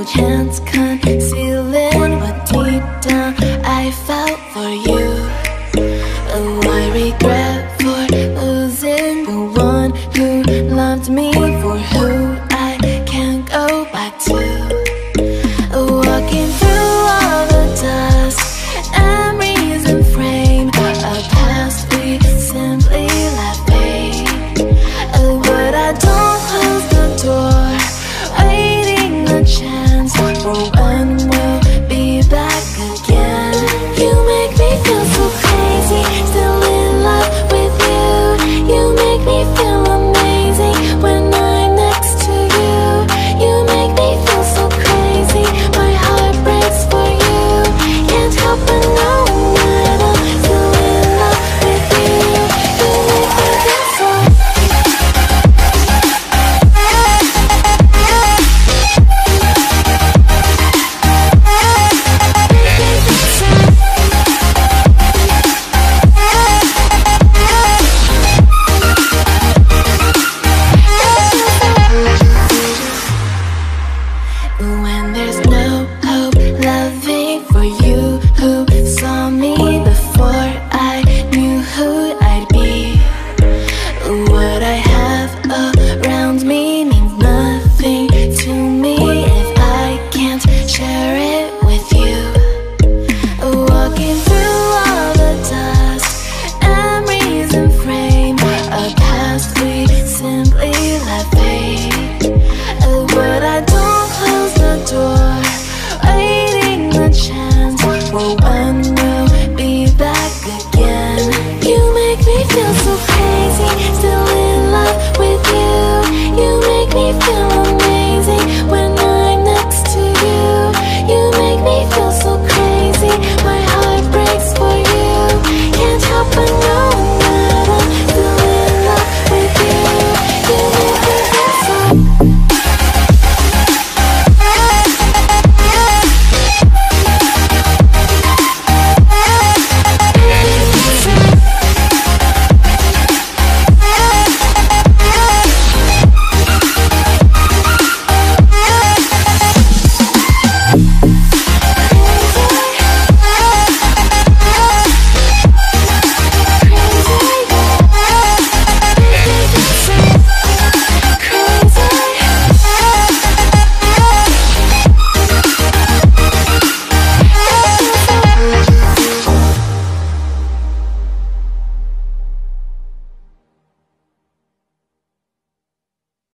no chance